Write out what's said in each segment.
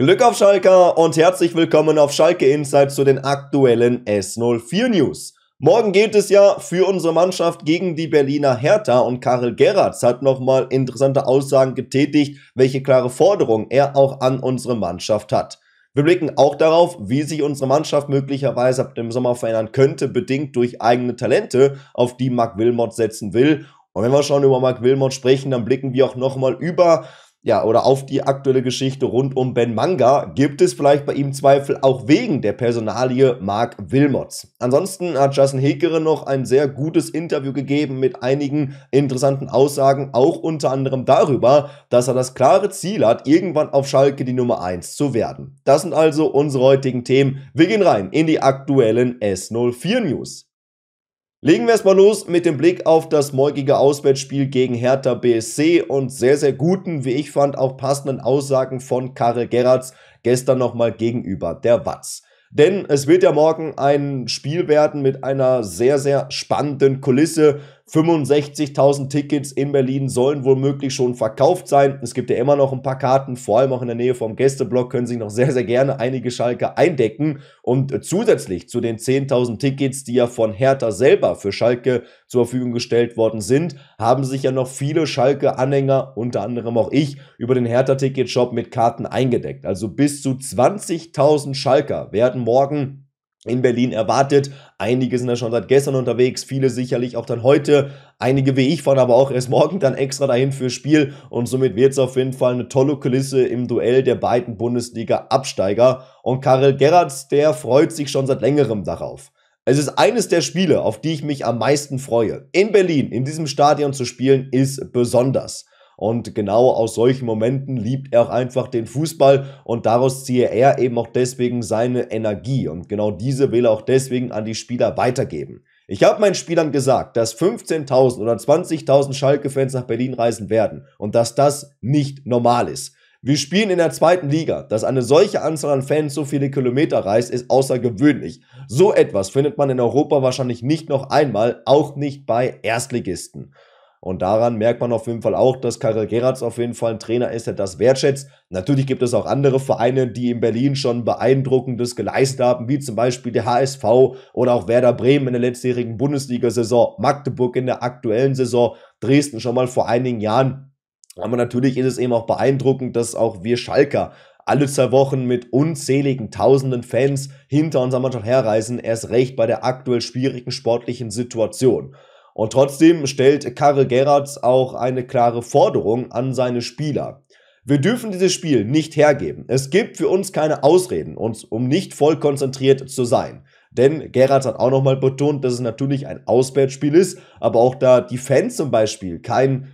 Glück auf Schalke und herzlich willkommen auf Schalke Insight zu den aktuellen S04 News. Morgen geht es ja für unsere Mannschaft gegen die Berliner Hertha und Karel Geratz hat nochmal interessante Aussagen getätigt, welche klare Forderungen er auch an unsere Mannschaft hat. Wir blicken auch darauf, wie sich unsere Mannschaft möglicherweise ab dem Sommer verändern könnte, bedingt durch eigene Talente, auf die Marc Wilmot setzen will. Und wenn wir schon über Marc Wilmot sprechen, dann blicken wir auch nochmal über ja, oder auf die aktuelle Geschichte rund um Ben Manga gibt es vielleicht bei ihm Zweifel auch wegen der Personalie Mark Wilmots. Ansonsten hat Justin Hekere noch ein sehr gutes Interview gegeben mit einigen interessanten Aussagen, auch unter anderem darüber, dass er das klare Ziel hat, irgendwann auf Schalke die Nummer 1 zu werden. Das sind also unsere heutigen Themen. Wir gehen rein in die aktuellen S04 News. Legen wir erstmal los mit dem Blick auf das morgige Auswärtsspiel gegen Hertha BSC und sehr, sehr guten, wie ich fand, auch passenden Aussagen von Karel Gerrards gestern nochmal gegenüber der Watz. Denn es wird ja morgen ein Spiel werden mit einer sehr, sehr spannenden Kulisse. 65.000 Tickets in Berlin sollen womöglich schon verkauft sein. Es gibt ja immer noch ein paar Karten, vor allem auch in der Nähe vom Gästeblock können sich noch sehr, sehr gerne einige Schalke eindecken. Und zusätzlich zu den 10.000 Tickets, die ja von Hertha selber für Schalke zur Verfügung gestellt worden sind, haben sich ja noch viele Schalke-Anhänger, unter anderem auch ich, über den Hertha-Ticket-Shop mit Karten eingedeckt. Also bis zu 20.000 Schalker werden morgen in Berlin erwartet. Einige sind ja schon seit gestern unterwegs, viele sicherlich auch dann heute. Einige wie ich fahren aber auch erst morgen dann extra dahin fürs Spiel und somit wird es auf jeden Fall eine tolle Kulisse im Duell der beiden Bundesliga-Absteiger. Und Karel Gerrards, der freut sich schon seit längerem darauf. Es ist eines der Spiele, auf die ich mich am meisten freue. In Berlin, in diesem Stadion zu spielen, ist besonders. Und genau aus solchen Momenten liebt er auch einfach den Fußball und daraus ziehe er eben auch deswegen seine Energie. Und genau diese will er auch deswegen an die Spieler weitergeben. Ich habe meinen Spielern gesagt, dass 15.000 oder 20.000 Schalke-Fans nach Berlin reisen werden und dass das nicht normal ist. Wir spielen in der zweiten Liga. Dass eine solche Anzahl an Fans so viele Kilometer reist, ist außergewöhnlich. So etwas findet man in Europa wahrscheinlich nicht noch einmal, auch nicht bei Erstligisten. Und daran merkt man auf jeden Fall auch, dass Karel Geratz auf jeden Fall ein Trainer ist, der das wertschätzt. Natürlich gibt es auch andere Vereine, die in Berlin schon beeindruckendes geleistet haben, wie zum Beispiel der HSV oder auch Werder Bremen in der letztjährigen Bundesliga-Saison, Magdeburg in der aktuellen Saison, Dresden schon mal vor einigen Jahren. Aber natürlich ist es eben auch beeindruckend, dass auch wir Schalker alle zwei Wochen mit unzähligen tausenden Fans hinter unserer Mannschaft herreisen, erst recht bei der aktuell schwierigen sportlichen Situation. Und trotzdem stellt Karel Gerrards auch eine klare Forderung an seine Spieler. Wir dürfen dieses Spiel nicht hergeben. Es gibt für uns keine Ausreden, uns, um nicht voll konzentriert zu sein. Denn Gerrards hat auch nochmal betont, dass es natürlich ein Auswärtsspiel ist, aber auch da die Fans zum Beispiel kein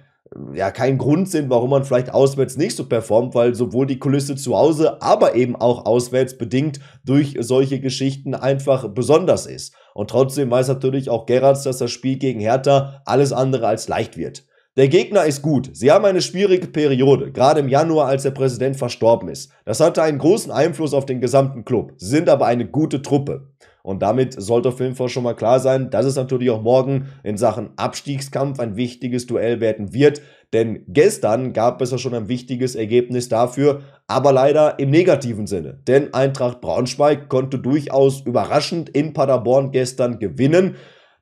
ja kein Grund sind, warum man vielleicht auswärts nicht so performt, weil sowohl die Kulisse zu Hause, aber eben auch auswärts bedingt durch solche Geschichten einfach besonders ist. Und trotzdem weiß natürlich auch Gerrards, dass das Spiel gegen Hertha alles andere als leicht wird. Der Gegner ist gut. Sie haben eine schwierige Periode, gerade im Januar, als der Präsident verstorben ist. Das hatte einen großen Einfluss auf den gesamten Club. Sie sind aber eine gute Truppe. Und damit sollte auf jeden Fall schon mal klar sein, dass es natürlich auch morgen in Sachen Abstiegskampf ein wichtiges Duell werden wird. Denn gestern gab es ja schon ein wichtiges Ergebnis dafür, aber leider im negativen Sinne. Denn Eintracht Braunschweig konnte durchaus überraschend in Paderborn gestern gewinnen.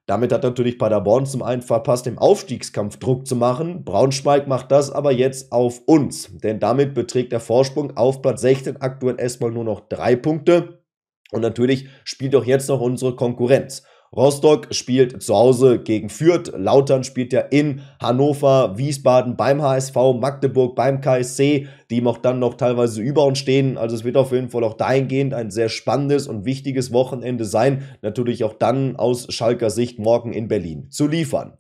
Damit hat natürlich Paderborn zum einen verpasst, im Aufstiegskampf Druck zu machen. Braunschweig macht das aber jetzt auf uns. Denn damit beträgt der Vorsprung auf Platz 16 aktuell erstmal nur noch drei Punkte. Und natürlich spielt auch jetzt noch unsere Konkurrenz. Rostock spielt zu Hause gegen Fürth, Lautern spielt ja in Hannover, Wiesbaden beim HSV, Magdeburg beim KSC, die auch dann noch teilweise über uns stehen. Also es wird auf jeden Fall auch dahingehend ein sehr spannendes und wichtiges Wochenende sein. Natürlich auch dann aus Schalker Sicht morgen in Berlin zu liefern.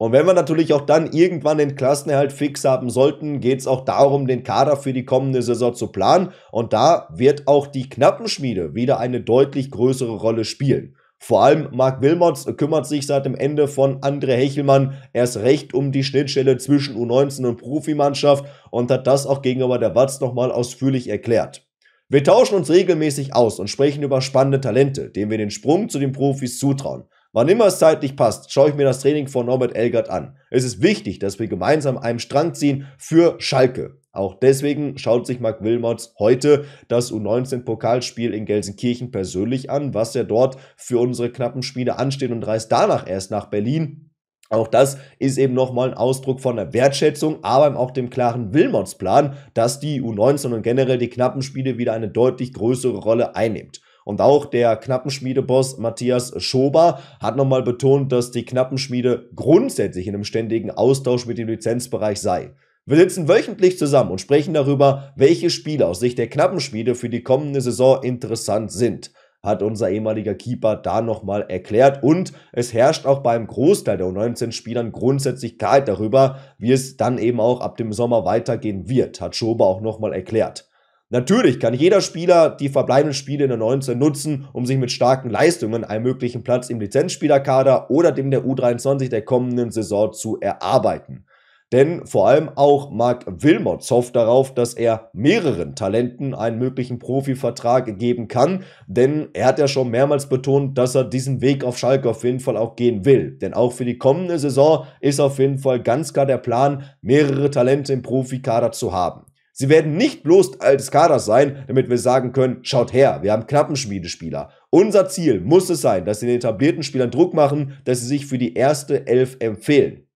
Und wenn wir natürlich auch dann irgendwann den Klassenerhalt fix haben sollten, geht es auch darum, den Kader für die kommende Saison zu planen. Und da wird auch die Knappenschmiede wieder eine deutlich größere Rolle spielen. Vor allem Marc Wilmots kümmert sich seit dem Ende von André Hechelmann erst recht um die Schnittstelle zwischen U19 und Profimannschaft und hat das auch gegenüber der Watz nochmal ausführlich erklärt. Wir tauschen uns regelmäßig aus und sprechen über spannende Talente, denen wir den Sprung zu den Profis zutrauen. Wann immer es zeitlich passt, schaue ich mir das Training von Norbert Elgert an. Es ist wichtig, dass wir gemeinsam einem Strang ziehen für Schalke. Auch deswegen schaut sich Marc Wilmots heute das U19-Pokalspiel in Gelsenkirchen persönlich an, was ja dort für unsere knappen Spiele ansteht und reist danach erst nach Berlin. Auch das ist eben nochmal ein Ausdruck von der Wertschätzung, aber auch dem klaren Wilmots-Plan, dass die U19 und generell die knappen Spiele wieder eine deutlich größere Rolle einnimmt. Und auch der Knappenschmiede-Boss Matthias Schober hat nochmal betont, dass die Knappenschmiede grundsätzlich in einem ständigen Austausch mit dem Lizenzbereich sei. Wir sitzen wöchentlich zusammen und sprechen darüber, welche Spiele aus Sicht der Knappenschmiede für die kommende Saison interessant sind hat unser ehemaliger Keeper da nochmal erklärt. Und es herrscht auch beim Großteil der U19-Spielern grundsätzlich Klarheit darüber, wie es dann eben auch ab dem Sommer weitergehen wird, hat Schober auch nochmal erklärt. Natürlich kann jeder Spieler die verbleibenden Spiele in der 19 nutzen, um sich mit starken Leistungen einen möglichen Platz im Lizenzspielerkader oder dem der U23 der kommenden Saison zu erarbeiten. Denn vor allem auch Marc Wilmot hofft darauf, dass er mehreren Talenten einen möglichen Profivertrag geben kann. Denn er hat ja schon mehrmals betont, dass er diesen Weg auf Schalke auf jeden Fall auch gehen will. Denn auch für die kommende Saison ist auf jeden Fall ganz klar der Plan, mehrere Talente im Profikader zu haben. Sie werden nicht bloß altes Kader sein, damit wir sagen können, schaut her, wir haben Knappenschmiedespieler. Unser Ziel muss es sein, dass sie den etablierten Spielern Druck machen, dass sie sich für die erste Elf empfehlen.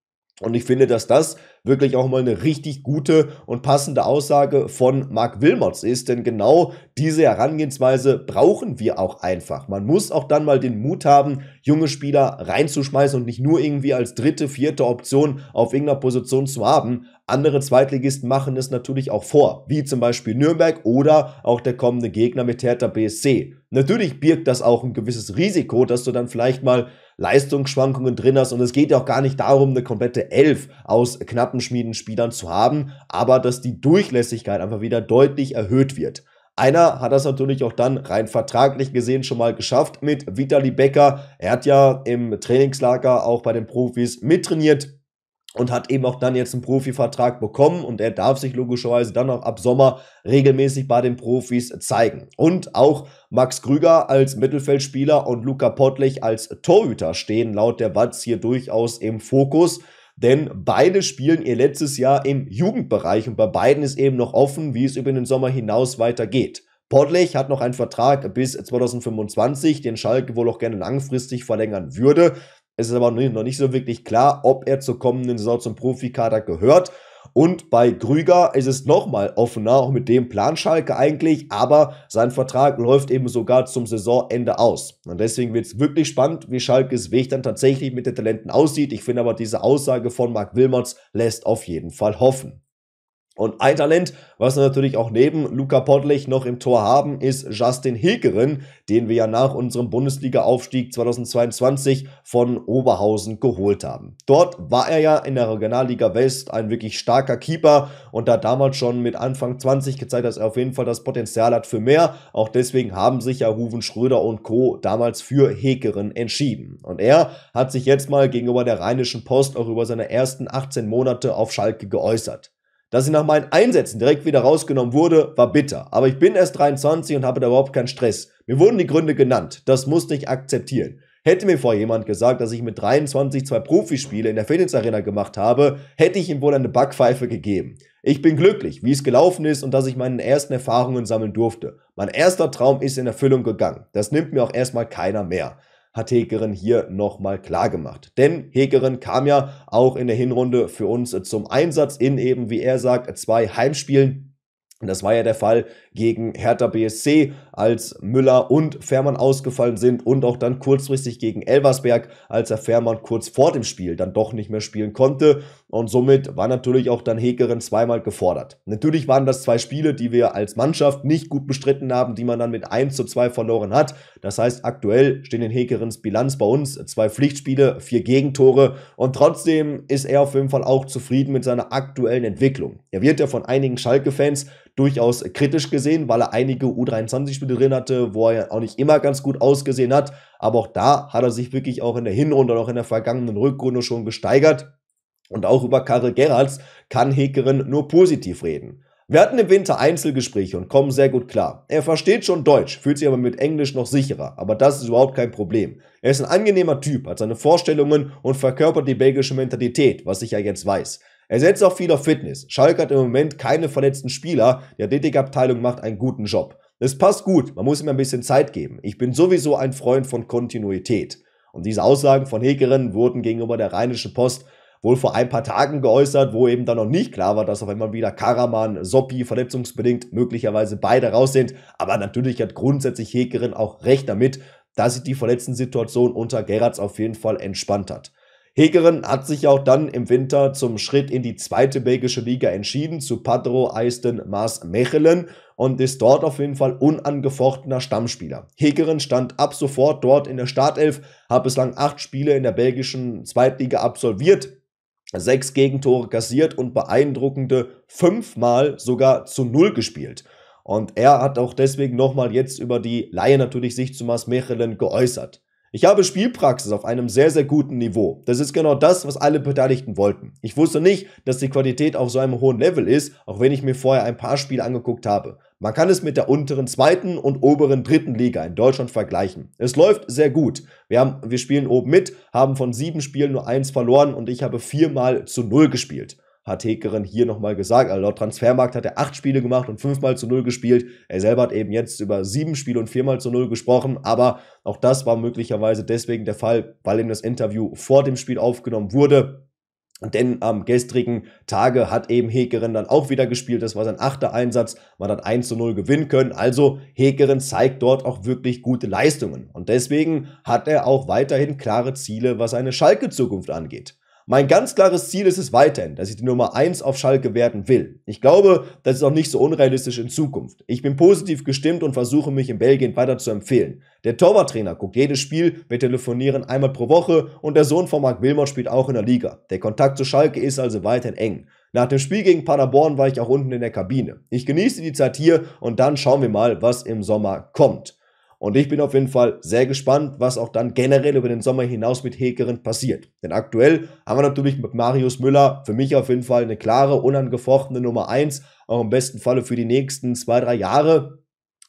Und ich finde, dass das wirklich auch mal eine richtig gute und passende Aussage von Marc Wilmots ist, denn genau diese Herangehensweise brauchen wir auch einfach. Man muss auch dann mal den Mut haben, junge Spieler reinzuschmeißen und nicht nur irgendwie als dritte, vierte Option auf irgendeiner Position zu haben. Andere Zweitligisten machen es natürlich auch vor, wie zum Beispiel Nürnberg oder auch der kommende Gegner mit Hertha BSC. Natürlich birgt das auch ein gewisses Risiko, dass du dann vielleicht mal Leistungsschwankungen drin hast und es geht ja auch gar nicht darum, eine komplette Elf aus knappen Schmiedenspielern zu haben, aber dass die Durchlässigkeit einfach wieder deutlich erhöht wird. Einer hat das natürlich auch dann rein vertraglich gesehen schon mal geschafft mit Vitali Becker. Er hat ja im Trainingslager auch bei den Profis mittrainiert und hat eben auch dann jetzt einen Profivertrag bekommen und er darf sich logischerweise dann auch ab Sommer regelmäßig bei den Profis zeigen. Und auch Max Krüger als Mittelfeldspieler und Luca Pottlich als Torhüter stehen laut der Watz hier durchaus im Fokus. Denn beide spielen ihr letztes Jahr im Jugendbereich und bei beiden ist eben noch offen, wie es über den Sommer hinaus weitergeht. Portlich hat noch einen Vertrag bis 2025, den Schalke wohl auch gerne langfristig verlängern würde. Es ist aber noch nicht so wirklich klar, ob er zur kommenden Saison zum Profikader gehört. Und bei Krüger ist es nochmal offener, auch mit dem Plan Schalke eigentlich, aber sein Vertrag läuft eben sogar zum Saisonende aus. Und deswegen wird es wirklich spannend, wie Schalkes Weg dann tatsächlich mit den Talenten aussieht. Ich finde aber diese Aussage von Marc Wilmots lässt auf jeden Fall hoffen. Und ein Talent, was wir natürlich auch neben Luca Podlich noch im Tor haben, ist Justin Hilgeren, den wir ja nach unserem Bundesliga-Aufstieg 2022 von Oberhausen geholt haben. Dort war er ja in der Regionalliga West ein wirklich starker Keeper und da damals schon mit Anfang 20 gezeigt, dass er auf jeden Fall das Potenzial hat für mehr. Auch deswegen haben sich ja Ruven Schröder und Co. damals für Hekeren entschieden. Und er hat sich jetzt mal gegenüber der Rheinischen Post auch über seine ersten 18 Monate auf Schalke geäußert. Dass ich nach meinen Einsätzen direkt wieder rausgenommen wurde, war bitter. Aber ich bin erst 23 und habe da überhaupt keinen Stress. Mir wurden die Gründe genannt. Das musste ich akzeptieren. Hätte mir vor jemand gesagt, dass ich mit 23 zwei Profispiele in der Phoenix Arena gemacht habe, hätte ich ihm wohl eine Backpfeife gegeben. Ich bin glücklich, wie es gelaufen ist und dass ich meine ersten Erfahrungen sammeln durfte. Mein erster Traum ist in Erfüllung gegangen. Das nimmt mir auch erstmal keiner mehr hat Hekeren hier nochmal klar gemacht. Denn Hekeren kam ja auch in der Hinrunde für uns zum Einsatz in eben, wie er sagt, zwei Heimspielen. Das war ja der Fall gegen Hertha BSC, als Müller und Fährmann ausgefallen sind und auch dann kurzfristig gegen Elversberg, als er Fährmann kurz vor dem Spiel dann doch nicht mehr spielen konnte. Und somit war natürlich auch dann Hekeren zweimal gefordert. Natürlich waren das zwei Spiele, die wir als Mannschaft nicht gut bestritten haben, die man dann mit 1 zu 2 verloren hat. Das heißt, aktuell stehen in Hekerens Bilanz bei uns zwei Pflichtspiele, vier Gegentore und trotzdem ist er auf jeden Fall auch zufrieden mit seiner aktuellen Entwicklung. Er wird ja von einigen Schalke-Fans durchaus kritisch gesehen, weil er einige U23-Spiele drin hatte, wo er auch nicht immer ganz gut ausgesehen hat. Aber auch da hat er sich wirklich auch in der Hinrunde und auch in der vergangenen Rückrunde schon gesteigert. Und auch über Karel Gerrards kann Hekeren nur positiv reden. Wir hatten im Winter Einzelgespräche und kommen sehr gut klar. Er versteht schon Deutsch, fühlt sich aber mit Englisch noch sicherer. Aber das ist überhaupt kein Problem. Er ist ein angenehmer Typ, hat seine Vorstellungen und verkörpert die belgische Mentalität, was ich ja jetzt weiß. Er setzt auch viel auf Fitness. Schalke hat im Moment keine verletzten Spieler. Die Athletikabteilung macht einen guten Job. Es passt gut, man muss ihm ein bisschen Zeit geben. Ich bin sowieso ein Freund von Kontinuität. Und diese Aussagen von Hegeren wurden gegenüber der Rheinischen Post wohl vor ein paar Tagen geäußert, wo eben dann noch nicht klar war, dass auf einmal wieder Karaman, Soppi verletzungsbedingt möglicherweise beide raus sind. Aber natürlich hat grundsätzlich Hekerin auch recht damit, dass sich die verletzten Situation unter Gerrards auf jeden Fall entspannt hat. Hegeren hat sich auch dann im Winter zum Schritt in die zweite belgische Liga entschieden, zu Padro Eisten Maas Mechelen und ist dort auf jeden Fall unangefochtener Stammspieler. Hegeren stand ab sofort dort in der Startelf, hat bislang acht Spiele in der belgischen Zweitliga absolviert, sechs Gegentore kassiert und beeindruckende fünfmal sogar zu Null gespielt. Und er hat auch deswegen nochmal jetzt über die Laie natürlich sich zu Mas Mechelen geäußert. Ich habe Spielpraxis auf einem sehr, sehr guten Niveau. Das ist genau das, was alle Beteiligten wollten. Ich wusste nicht, dass die Qualität auf so einem hohen Level ist, auch wenn ich mir vorher ein paar Spiele angeguckt habe. Man kann es mit der unteren zweiten und oberen dritten Liga in Deutschland vergleichen. Es läuft sehr gut. Wir, haben, wir spielen oben mit, haben von sieben Spielen nur eins verloren und ich habe viermal zu null gespielt hat Hekeren hier nochmal gesagt. Also laut Transfermarkt hat er acht Spiele gemacht und fünfmal zu null gespielt. Er selber hat eben jetzt über sieben Spiele und viermal zu null gesprochen, aber auch das war möglicherweise deswegen der Fall, weil ihm das Interview vor dem Spiel aufgenommen wurde. Denn am gestrigen Tage hat eben Hekeren dann auch wieder gespielt. Das war sein achter Einsatz. Man hat 1 zu 0 gewinnen können. Also Hekeren zeigt dort auch wirklich gute Leistungen. Und deswegen hat er auch weiterhin klare Ziele, was seine Schalke-Zukunft angeht. Mein ganz klares Ziel ist es weiterhin, dass ich die Nummer 1 auf Schalke werden will. Ich glaube, das ist auch nicht so unrealistisch in Zukunft. Ich bin positiv gestimmt und versuche mich in Belgien weiter zu empfehlen. Der Torwarttrainer guckt jedes Spiel, wir telefonieren einmal pro Woche und der Sohn von Marc Wilmot spielt auch in der Liga. Der Kontakt zu Schalke ist also weiterhin eng. Nach dem Spiel gegen Paderborn war ich auch unten in der Kabine. Ich genieße die Zeit hier und dann schauen wir mal, was im Sommer kommt. Und ich bin auf jeden Fall sehr gespannt, was auch dann generell über den Sommer hinaus mit Hekeren passiert. Denn aktuell haben wir natürlich mit Marius Müller für mich auf jeden Fall eine klare, unangefochtene Nummer 1, auch im besten Falle für die nächsten zwei, drei Jahre.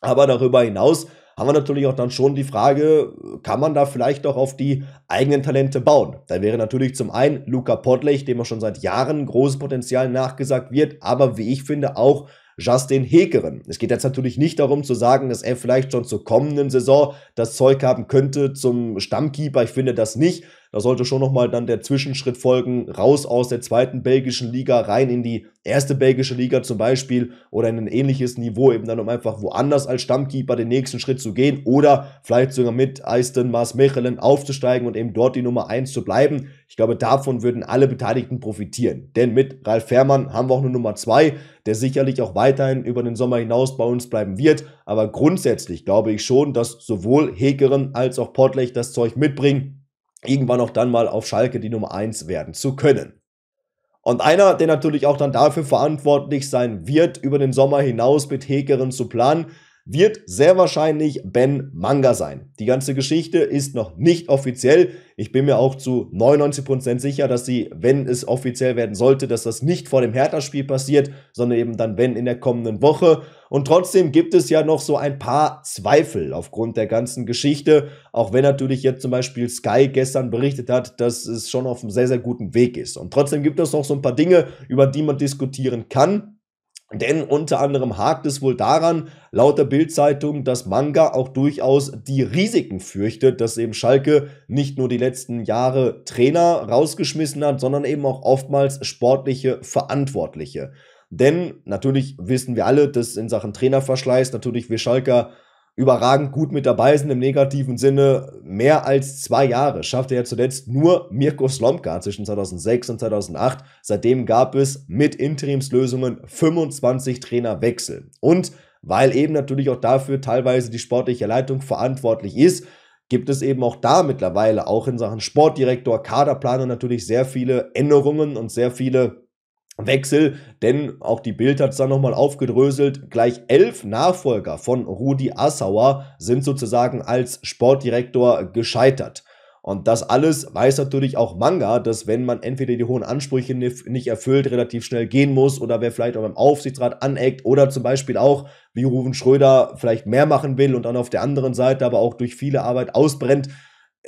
Aber darüber hinaus haben wir natürlich auch dann schon die Frage, kann man da vielleicht auch auf die eigenen Talente bauen? Da wäre natürlich zum einen Luca Podlech, dem auch schon seit Jahren großes Potenzial nachgesagt wird, aber wie ich finde auch Justin Hekeren. Es geht jetzt natürlich nicht darum zu sagen, dass er vielleicht schon zur kommenden Saison das Zeug haben könnte zum Stammkeeper. Ich finde das nicht. Da sollte schon nochmal dann der Zwischenschritt folgen, raus aus der zweiten belgischen Liga, rein in die erste belgische Liga zum Beispiel oder in ein ähnliches Niveau, eben dann um einfach woanders als Stammkeeper den nächsten Schritt zu gehen oder vielleicht sogar mit Eisten Maas Mechelen aufzusteigen und eben dort die Nummer 1 zu bleiben. Ich glaube, davon würden alle Beteiligten profitieren. Denn mit Ralf Fährmann haben wir auch eine Nummer 2, der sicherlich auch weiterhin über den Sommer hinaus bei uns bleiben wird. Aber grundsätzlich glaube ich schon, dass sowohl Hekeren als auch Portlech das Zeug mitbringen, irgendwann auch dann mal auf Schalke die Nummer 1 werden zu können. Und einer, der natürlich auch dann dafür verantwortlich sein wird, über den Sommer hinaus mit Hekeren zu planen, wird sehr wahrscheinlich Ben Manga sein. Die ganze Geschichte ist noch nicht offiziell. Ich bin mir auch zu 99% sicher, dass sie, wenn es offiziell werden sollte, dass das nicht vor dem Hertha-Spiel passiert, sondern eben dann, wenn in der kommenden Woche. Und trotzdem gibt es ja noch so ein paar Zweifel aufgrund der ganzen Geschichte, auch wenn natürlich jetzt zum Beispiel Sky gestern berichtet hat, dass es schon auf einem sehr, sehr guten Weg ist. Und trotzdem gibt es noch so ein paar Dinge, über die man diskutieren kann. Denn unter anderem hakt es wohl daran, laut der Bildzeitung, dass Manga auch durchaus die Risiken fürchtet, dass eben Schalke nicht nur die letzten Jahre Trainer rausgeschmissen hat, sondern eben auch oftmals sportliche Verantwortliche. Denn natürlich wissen wir alle, dass in Sachen Trainerverschleiß natürlich wir Schalker überragend gut mit dabei sind im negativen Sinne. Mehr als zwei Jahre schaffte er zuletzt nur Mirko Slomka zwischen 2006 und 2008. Seitdem gab es mit Interimslösungen 25 Trainerwechsel. Und weil eben natürlich auch dafür teilweise die sportliche Leitung verantwortlich ist, gibt es eben auch da mittlerweile auch in Sachen Sportdirektor, Kaderplaner natürlich sehr viele Änderungen und sehr viele Wechsel, denn auch die Bild hat es dann nochmal aufgedröselt. Gleich elf Nachfolger von Rudi Assauer sind sozusagen als Sportdirektor gescheitert. Und das alles weiß natürlich auch Manga, dass wenn man entweder die hohen Ansprüche nicht erfüllt, relativ schnell gehen muss oder wer vielleicht auch beim Aufsichtsrat aneckt oder zum Beispiel auch, wie Ruven Schröder vielleicht mehr machen will und dann auf der anderen Seite aber auch durch viele Arbeit ausbrennt,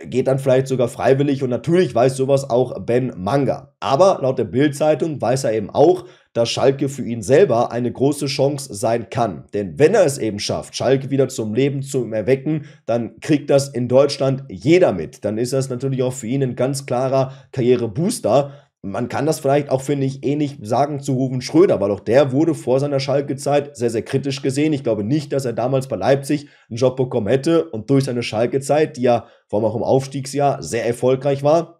geht dann vielleicht sogar freiwillig und natürlich weiß sowas auch Ben Manga. Aber laut der Bild-Zeitung weiß er eben auch, dass Schalke für ihn selber eine große Chance sein kann. Denn wenn er es eben schafft, Schalke wieder zum Leben zu erwecken, dann kriegt das in Deutschland jeder mit. Dann ist das natürlich auch für ihn ein ganz klarer Karrierebooster. Man kann das vielleicht auch, finde ich, ähnlich sagen zu Ruven Schröder, weil auch der wurde vor seiner Schalke-Zeit sehr, sehr kritisch gesehen. Ich glaube nicht, dass er damals bei Leipzig einen Job bekommen hätte und durch seine Schalke-Zeit, die ja vor allem auch im Aufstiegsjahr sehr erfolgreich war,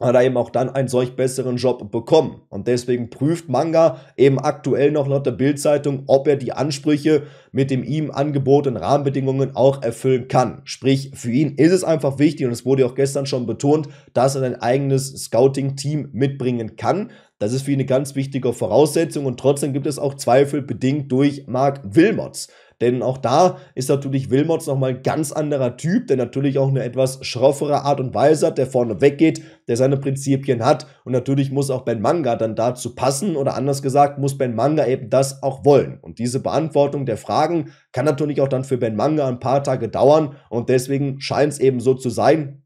hat er eben auch dann einen solch besseren Job bekommen. Und deswegen prüft Manga eben aktuell noch laut der Bildzeitung, ob er die Ansprüche mit dem ihm angebotenen Rahmenbedingungen auch erfüllen kann. Sprich, für ihn ist es einfach wichtig, und es wurde auch gestern schon betont, dass er ein eigenes Scouting-Team mitbringen kann. Das ist für ihn eine ganz wichtige Voraussetzung und trotzdem gibt es auch Zweifel bedingt durch Mark Wilmots. Denn auch da ist natürlich Wilmots nochmal ein ganz anderer Typ, der natürlich auch eine etwas schroffere Art und Weise hat, der vorne weggeht, der seine Prinzipien hat. Und natürlich muss auch Ben Manga dann dazu passen oder anders gesagt, muss Ben Manga eben das auch wollen. Und diese Beantwortung der Fragen kann natürlich auch dann für Ben Manga ein paar Tage dauern. Und deswegen scheint es eben so zu sein,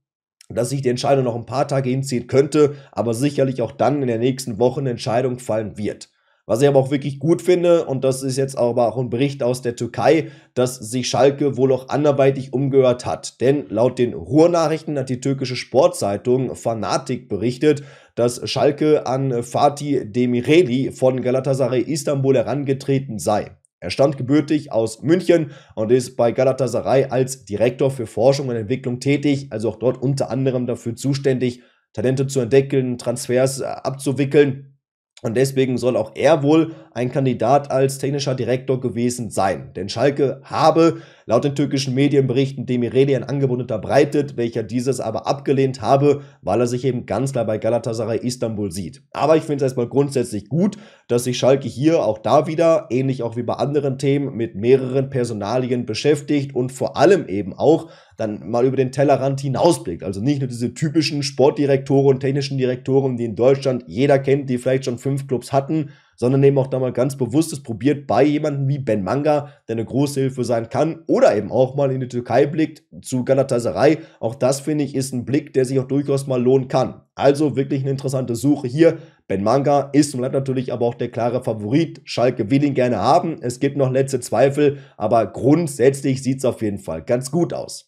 dass sich die Entscheidung noch ein paar Tage hinziehen könnte, aber sicherlich auch dann in der nächsten Woche eine Entscheidung fallen wird. Was ich aber auch wirklich gut finde, und das ist jetzt aber auch ein Bericht aus der Türkei, dass sich Schalke wohl auch anderweitig umgehört hat. Denn laut den Ruhrnachrichten hat die türkische Sportzeitung Fanatik berichtet, dass Schalke an Fatih Demireli von Galatasaray Istanbul herangetreten sei. Er stammt gebürtig aus München und ist bei Galatasaray als Direktor für Forschung und Entwicklung tätig, also auch dort unter anderem dafür zuständig, Talente zu entdecken, Transfers abzuwickeln und deswegen soll auch er wohl ein Kandidat als technischer Direktor gewesen sein. Denn Schalke habe laut den türkischen Medienberichten Demireli ein Angebot unterbreitet, welcher dieses aber abgelehnt habe, weil er sich eben ganz klar bei Galatasaray Istanbul sieht. Aber ich finde es erstmal grundsätzlich gut, dass sich Schalke hier auch da wieder, ähnlich auch wie bei anderen Themen, mit mehreren Personalien beschäftigt und vor allem eben auch dann mal über den Tellerrand hinausblickt. Also nicht nur diese typischen Sportdirektoren und technischen Direktoren, die in Deutschland jeder kennt, die vielleicht schon fünf Clubs hatten, sondern eben auch da mal ganz bewusstes probiert bei jemandem wie Ben Manga, der eine große Hilfe sein kann, oder eben auch mal in die Türkei blickt zu Galatasaray. Auch das finde ich ist ein Blick, der sich auch durchaus mal lohnen kann. Also wirklich eine interessante Suche hier. Ben Manga ist und bleibt natürlich aber auch der klare Favorit. Schalke will ihn gerne haben. Es gibt noch letzte Zweifel, aber grundsätzlich sieht es auf jeden Fall ganz gut aus.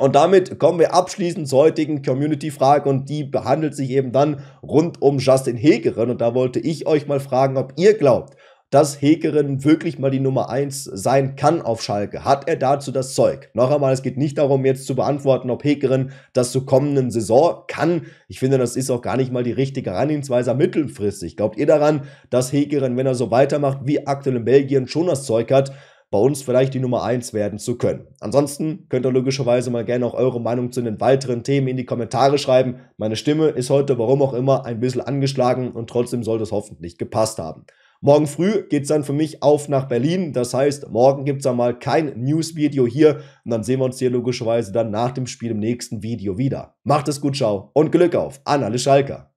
Und damit kommen wir abschließend zur heutigen Community-Frage und die behandelt sich eben dann rund um Justin Hegeren. Und da wollte ich euch mal fragen, ob ihr glaubt, dass Hegeren wirklich mal die Nummer 1 sein kann auf Schalke. Hat er dazu das Zeug? Noch einmal, es geht nicht darum, jetzt zu beantworten, ob Hegeren das zur kommenden Saison kann. Ich finde, das ist auch gar nicht mal die richtige Herangehensweise mittelfristig. Glaubt ihr daran, dass Hegeren, wenn er so weitermacht wie aktuell in Belgien, schon das Zeug hat, bei uns vielleicht die Nummer 1 werden zu können. Ansonsten könnt ihr logischerweise mal gerne auch eure Meinung zu den weiteren Themen in die Kommentare schreiben. Meine Stimme ist heute, warum auch immer, ein bisschen angeschlagen und trotzdem sollte es hoffentlich gepasst haben. Morgen früh geht's dann für mich auf nach Berlin. Das heißt, morgen gibt's dann mal kein News-Video hier und dann sehen wir uns hier logischerweise dann nach dem Spiel im nächsten Video wieder. Macht es gut, ciao und Glück auf an alle Schalker.